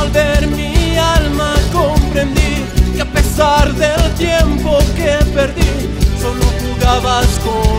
Al ver mi alma comprendí que a pesar del tiempo que perdí, solo jugabas con